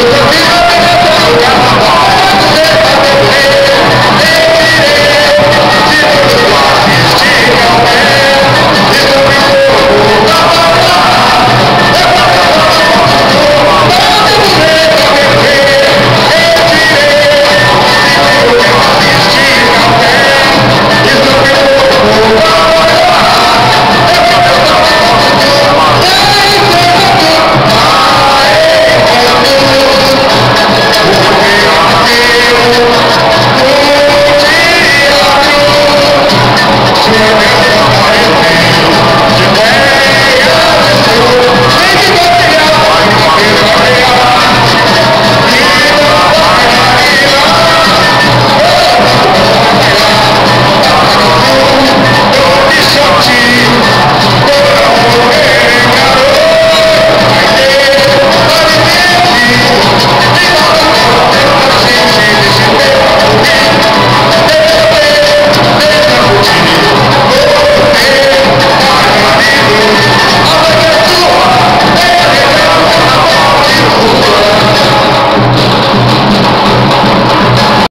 Então,